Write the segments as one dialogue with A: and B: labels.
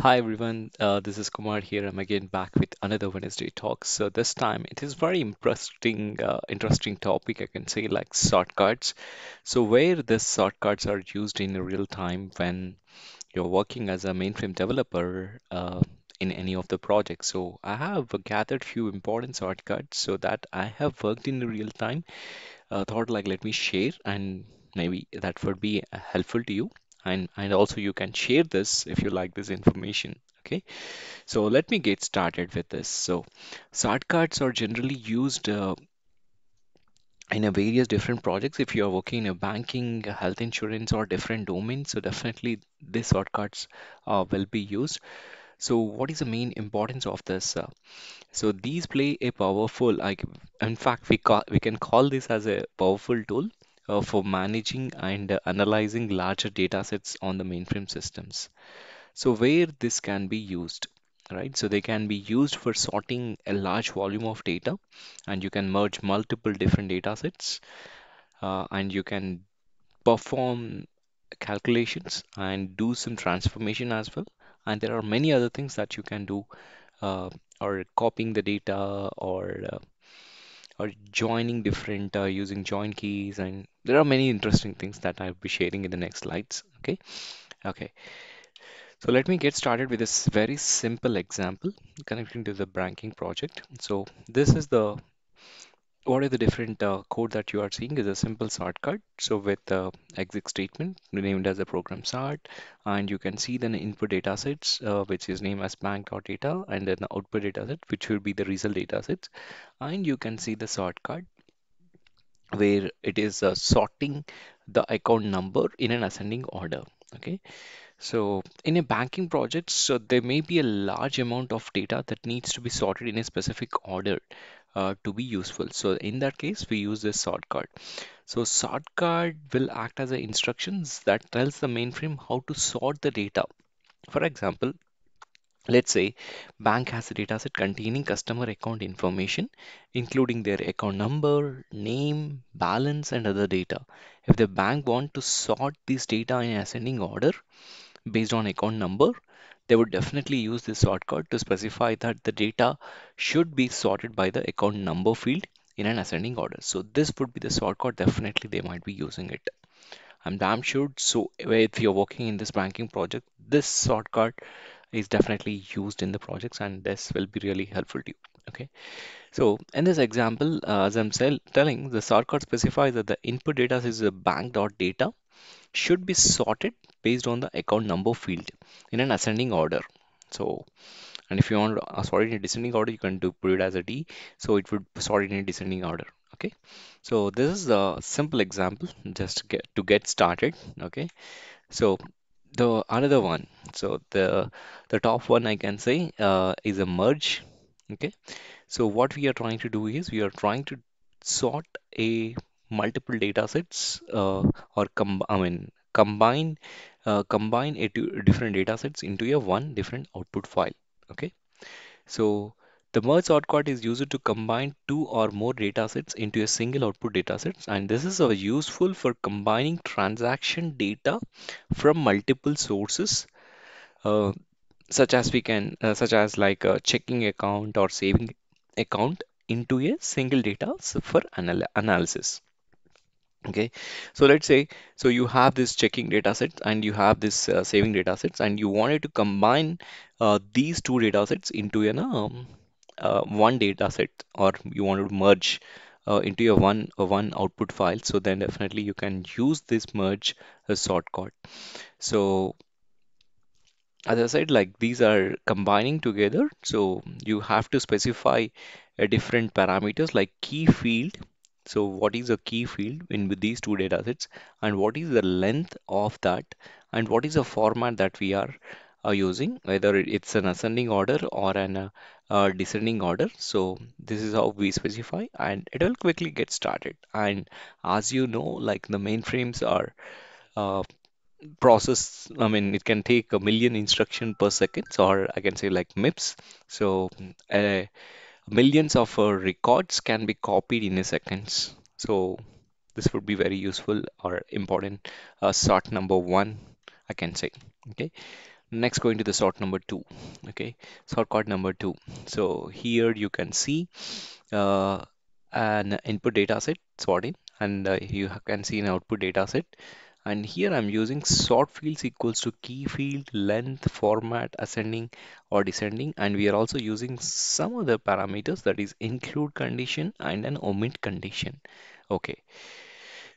A: Hi everyone, uh, this is Kumar here. I'm again back with another Wednesday talk. So this time it is very interesting, uh, interesting topic. I can say like sort cards. So where these sort cards are used in real time when you're working as a mainframe developer uh, in any of the projects. So I have gathered few important sort cards so that I have worked in real time. Uh, thought like let me share and maybe that would be helpful to you and and also you can share this if you like this information okay? So let me get started with this. So sort cards are generally used uh, in a various different projects. If you are working in a banking health insurance or different domains so definitely these sort cards uh, will be used. So what is the main importance of this uh, so these play a powerful like in fact we call we can call this as a powerful tool uh, for managing and uh, analyzing larger data sets on the mainframe systems so where this can be used, right? So they can be used for sorting a large volume of data, and you can merge multiple different data sets, uh, and you can perform calculations and do some transformation as well. And there are many other things that you can do, uh, or copying the data, or uh, or joining different uh, using join keys, and there are many interesting things that I'll be sharing in the next slides. Okay, okay. So let me get started with this very simple example connecting to the banking project. So this is the what are the different uh, code that you are seeing is a simple sort card. So with the EXEC statement named as a program start, and you can see then input data sets, uh, which is named as bank.data, and then the output data set, which will be the result data sets. And you can see the sort card where it is uh, sorting the account number in an ascending order. Okay. So in a banking project, so there may be a large amount of data that needs to be sorted in a specific order uh, to be useful. So in that case, we use this sort card So sort card will act as a instructions that tells the mainframe how to sort the data. For example, let's say bank has a dataset containing customer account information, including their account number, name, balance, and other data. If the bank want to sort this data in ascending order, based on account number, they would definitely use this sort card to specify that the data should be sorted by the account number field in an ascending order. So this would be the sort card. Definitely they might be using it. I'm damn sure. So if you're working in this banking project, this sort card is definitely used in the projects and this will be really helpful to you. Okay. So in this example, uh, as I'm telling, the sort card specifies that the input data is a bank.data should be sorted based on the account number field in an ascending order. So, and if you want to sort it in descending order, you can do put it as a D. So it would sort it in a descending order. Okay. So this is a simple example just get to get started. Okay. So the another one. So the the top one I can say uh, is a merge. Okay. So what we are trying to do is we are trying to sort a multiple data sets uh, or com I mean combine uh, combine a two different data sets into a one different output file. Okay, so the merge sort card is used to combine two or more data sets into a single output data sets, and this is uh, useful for combining transaction data from multiple sources, uh, such as we can uh, such as like a checking account or saving account into a single data for anal analysis. Okay, so let's say so you have this checking data set and you have this uh, saving data sets and you wanted to combine uh, these two data sets into an um, uh, one data set or you want to merge uh, into your one a one output file. So then definitely you can use this merge as sort card. So as I said, like these are combining together. So you have to specify a different parameters like key field so what is a key field in with these two data sets and what is the length of that and what is the format that we are uh, using, whether it's an ascending order or an uh, uh, descending order. So this is how we specify and it will quickly get started. And as you know, like the mainframes are uh, process, I mean, it can take a million instruction per second, or I can say like MIPS. So uh, millions of uh, records can be copied in a seconds. So this would be very useful or important. Uh, sort number one, I can say. Okay. Next, going to the sort number two. Okay, sort card number two. So here you can see uh, an input data set sorting, and uh, you can see an output data set. And here I'm using sort fields equals to key field, length, format, ascending or descending. And we are also using some other parameters that is include condition and an omit condition. Okay,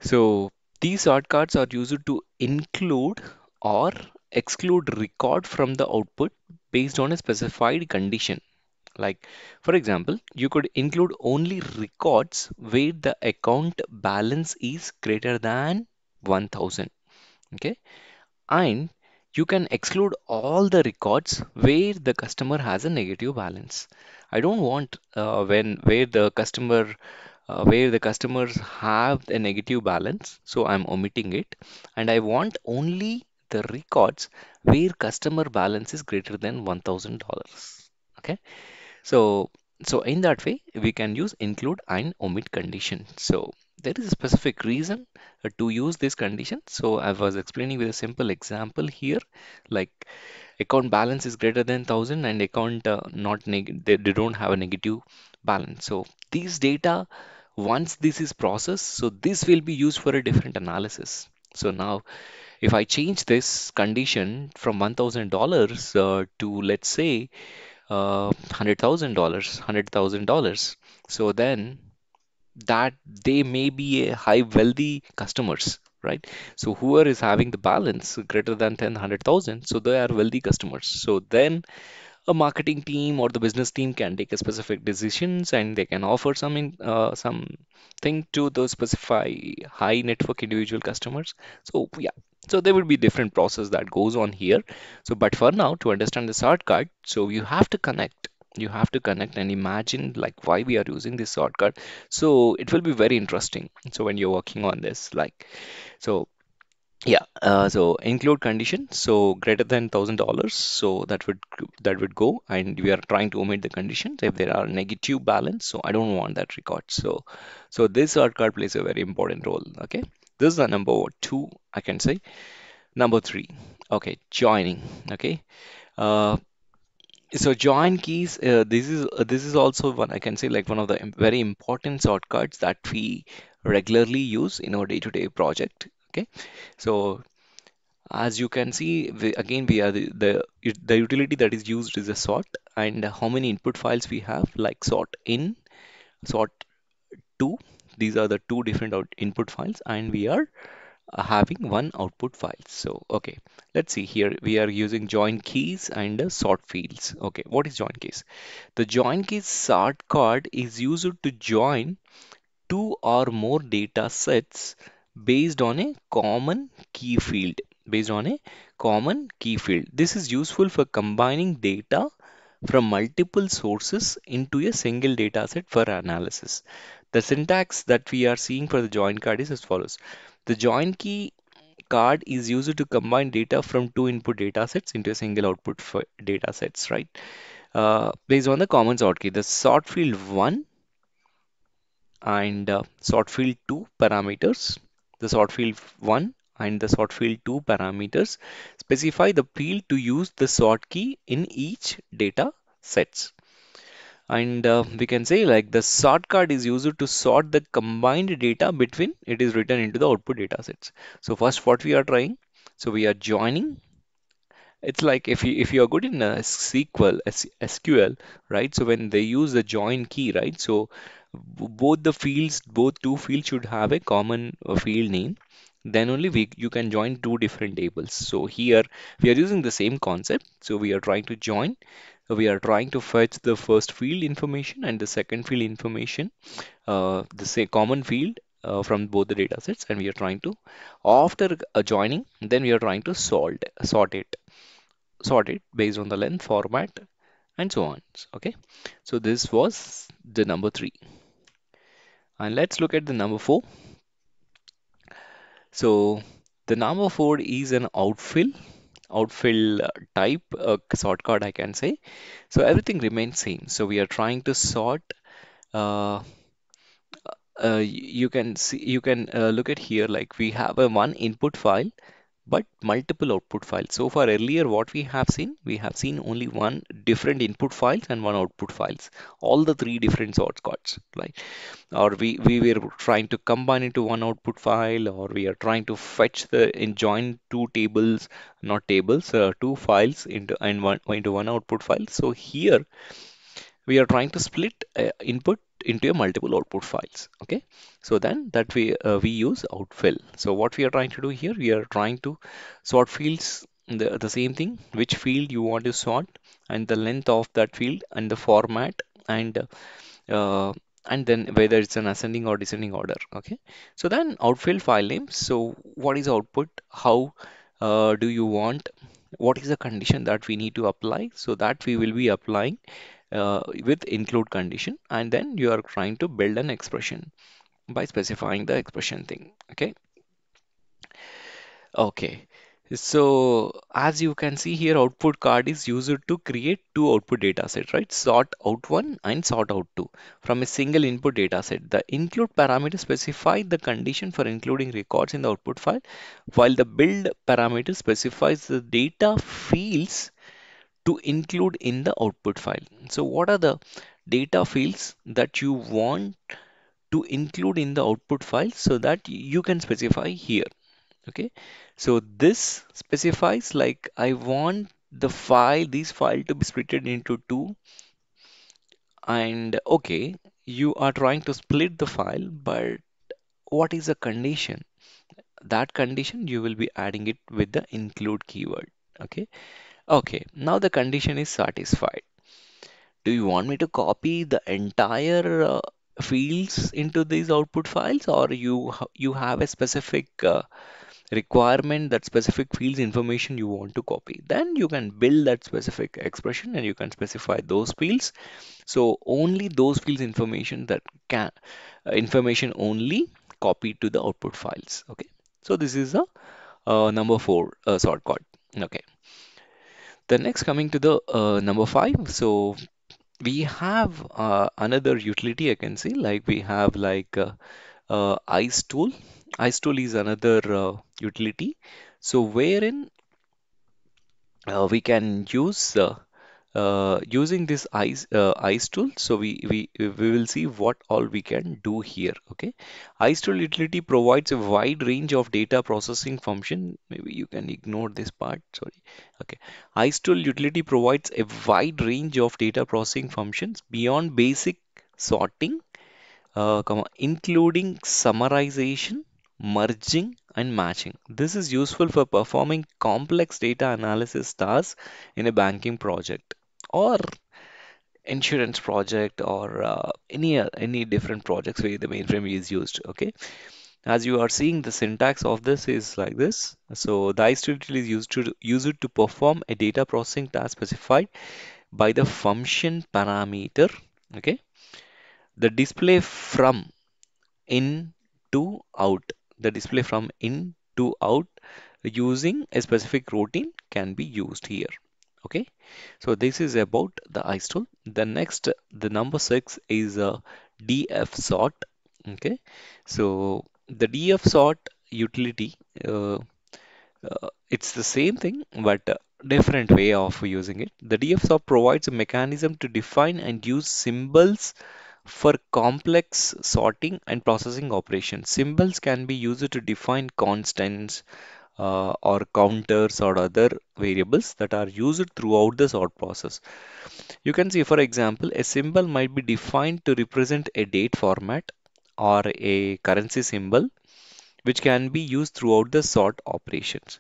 A: so these sort cards are used to include or exclude record from the output based on a specified condition. Like, for example, you could include only records where the account balance is greater than 1000. Okay, and you can exclude all the records where the customer has a negative balance. I don't want uh, when where the customer uh, where the customers have a negative balance, so I'm omitting it, and I want only the records where customer balance is greater than $1,000. Okay. So, so in that way, we can use include and omit condition. So there is a specific reason uh, to use this condition. So I was explaining with a simple example here, like account balance is greater than 1000 and account uh, not neg they, they don't have a negative balance. So these data, once this is processed, so this will be used for a different analysis. So now if I change this condition from $1,000 uh, to let's say uh, $100,000, $100,000. So then that they may be a high wealthy customers, right? So whoever is having the balance greater than 10, 100,000, so they are wealthy customers. So then a marketing team or the business team can take specific decisions and they can offer some in, uh, to those specify high net worth individual customers. So yeah, so there will be different process that goes on here. So but for now to understand the sort card, so you have to connect. You have to connect and imagine like why we are using this sort card. So it will be very interesting. So when you're working on this, like so yeah, uh, so include condition, so greater than thousand dollars, so that would that would go, and we are trying to omit the conditions if there are negative balance. So I don't want that record. So, so this sort card plays a very important role. Okay, this is the number two I can say. Number three, okay, joining. Okay, uh, so join keys. Uh, this is this is also one I can say like one of the very important sort cards that we regularly use in our day-to-day project. Okay, so as you can see, again, we are the, the the utility that is used is a sort, and how many input files we have, like sort in, sort 2 These are the two different input files, and we are uh, having one output file. So, okay, let's see here. We are using join keys and uh, sort fields. Okay, what is join keys? The join keys sort card is used to join two or more data sets based on a common key field based on a common key field. This is useful for combining data from multiple sources into a single data set for analysis. The syntax that we are seeing for the join card is as follows. The join key card is used to combine data from two input data sets into a single output for data sets right? Uh, based on the common sort key the sort field 1 and uh, sort field 2 parameters. The sort field 1 and the sort field 2 parameters specify the field to use the sort key in each data sets. And uh, we can say like the sort card is used to sort the combined data between it is written into the output data sets. So first what we are trying, so we are joining it's like if you if you are good in uh, SQL, SQL, right? So when they use the join key, right? So both the fields, both two fields should have a common uh, field name. Then only we you can join two different tables. So here we are using the same concept. So we are trying to join. We are trying to fetch the first field information and the second field information, uh, the same common field uh, from both the data sets, and we are trying to after uh, joining, then we are trying to sort sort it sorted based on the length, format, and so on. Okay, so this was the number three. And let's look at the number four. So the number four is an OUTFIL, OUTFIL uh, type uh, sort card, I can say. So everything remains same. So we are trying to sort. Uh, uh, you can see, you can uh, look at here like we have a one input file but multiple output files. So far earlier what we have seen, we have seen only one different input files and one output files, all the three different sort cards, right? Or we, we were trying to combine into one output file or we are trying to fetch the and join two tables, not tables, uh, two files into and one into one output file. So here we are trying to split uh, input into a multiple output files okay? So then that we uh, we use OUTFIL. So what we are trying to do here we are trying to sort fields the, the same thing which field you want to sort and the length of that field and the format and uh, and then whether it's an ascending or descending order okay? So then OUTFIL file name. So what is output? How uh, do you want? What is the condition that we need to apply? So that we will be applying uh, with include condition and then you are trying to build an expression by specifying the expression thing okay? Okay. So as you can see here output card is used to create two output data set right? Sort out one and sort out two from a single input data set. The include parameter specifies the condition for including records in the output file while the build parameter specifies the data fields to include in the output file. So what are the data fields that you want to include in the output file so that you can specify here. Okay, so this specifies like I want the file, this file to be split into two and okay, you are trying to split the file, but what is the condition? That condition you will be adding it with the include keyword. Okay, okay, now the condition is satisfied. Do you want me to copy the entire uh, fields into these output files or you you have a specific uh, requirement that specific fields information you want to copy? Then you can build that specific expression and you can specify those fields. So only those fields information that can uh, information only copy to the output files okay? So this is a uh, number four uh, sort card okay the next coming to the uh, number five. So we have uh, another utility I can see like we have like uh, uh, ICETOOL. Ice tool is another uh, utility. So wherein uh, we can use uh, using this ice uh, ICETOOL. So we, we we will see what all we can do here okay? ICETOOL utility provides a wide range of data processing function. Maybe you can ignore this part sorry. Okay. ICETOOL utility provides a wide range of data processing functions beyond basic sorting uh, including summarization, merging, and matching. This is useful for performing complex data analysis tasks in a banking project or insurance project or uh, any any different projects where the mainframe is used. Okay, as you are seeing, the syntax of this is like this. So the ICE is used to use it to perform a data processing task specified by the function parameter. Okay, the display from in to out. The display from in to out using a specific routine can be used here. Okay, so this is about the tool. The next, the number six is a DFSORT. Okay, so the DFSORT utility, uh, uh, it's the same thing but uh, different way of using it. The DFSORT provides a mechanism to define and use symbols for complex sorting and processing operations, symbols can be used to define constants uh, or counters or other variables that are used throughout the sort process. You can see, for example, a symbol might be defined to represent a date format or a currency symbol, which can be used throughout the sort operations.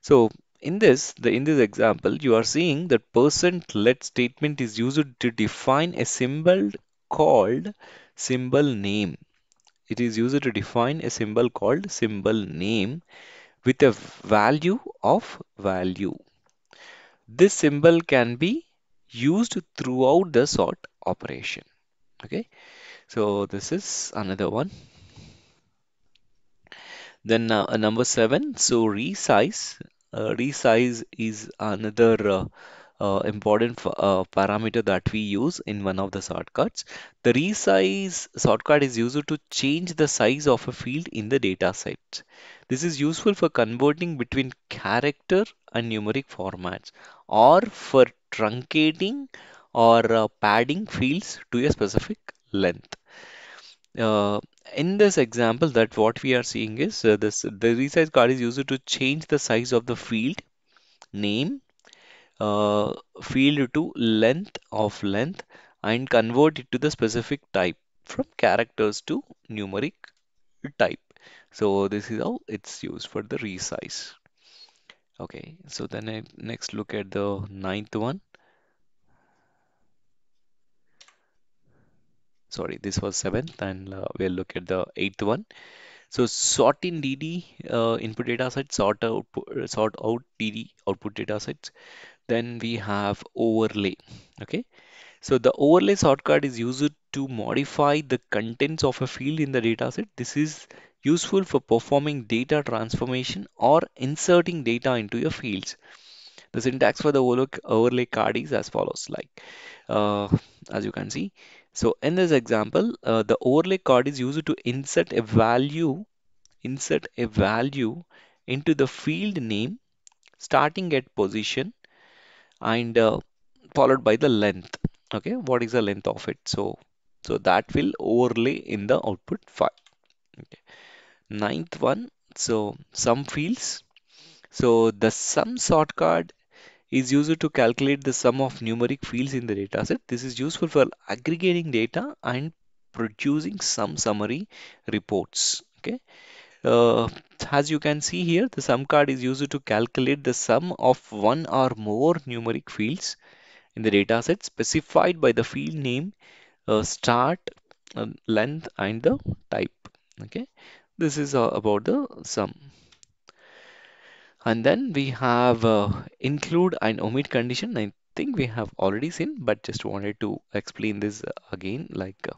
A: So in this, the in this example, you are seeing that percent let statement is used to define a symbol called symbol name. It is used to define a symbol called symbol name with a value of value. This symbol can be used throughout the sort operation. Okay, so this is another one. Then uh, uh, number seven, so resize. Uh, resize is another uh, important uh, parameter that we use in one of the sort cards. The resize sort card is used to change the size of a field in the data set. This is useful for converting between character and numeric formats or for truncating or uh, padding fields to a specific length. Uh, in this example, that what we are seeing is uh, this the resize card is used to change the size of the field name uh, field to length of length and convert it to the specific type from characters to numeric type. So this is how it's used for the resize. Okay, so then I next look at the ninth one. Sorry, this was seventh, and uh, we'll look at the eighth one. So sort in DD uh, input data set, sort out sort out DD output data sets. Then we have overlay. Okay, So the overlay sort card is used to modify the contents of a field in the dataset. This is useful for performing data transformation or inserting data into your fields. The syntax for the overlay card is as follows, like uh, as you can see. So in this example, uh, the overlay card is used to insert a value, insert a value into the field name starting at position and uh, followed by the length. Okay what is the length of it? So so that will overlay in the output file. Okay. ninth one so sum fields. So the sum sort card is used to calculate the sum of numeric fields in the dataset this is useful for aggregating data and producing some summary reports. Okay uh, as you can see here the sum card is used to calculate the sum of one or more numeric fields in the data set specified by the field name, uh, start, uh, length, and the type. Okay, this is uh, about the sum. And then we have uh, include and omit condition. I think we have already seen, but just wanted to explain this uh, again. Like,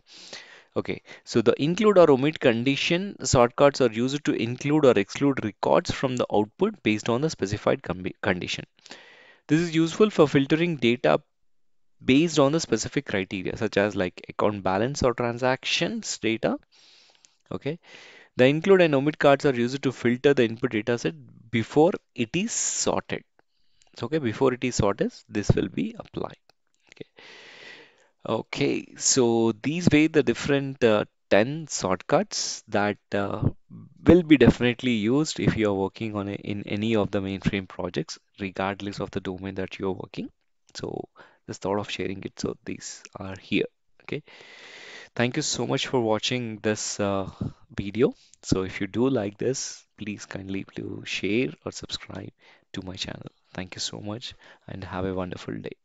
A: okay, so the include or omit condition sort cards are used to include or exclude records from the output based on the specified condition. This is useful for filtering data based on the specific criteria such as like account balance or transactions data. Okay the include and omit cards are used to filter the input data set before it is sorted. So, okay before it is sorted this will be applied. Okay okay so these way the different uh, 10 sort cards that uh, will be definitely used if you are working on a, in any of the mainframe projects regardless of the domain that you're working. So just thought of sharing it so these are here okay? Thank you so much for watching this uh, video. So if you do like this please kindly do share or subscribe to my channel. Thank you so much and have a wonderful day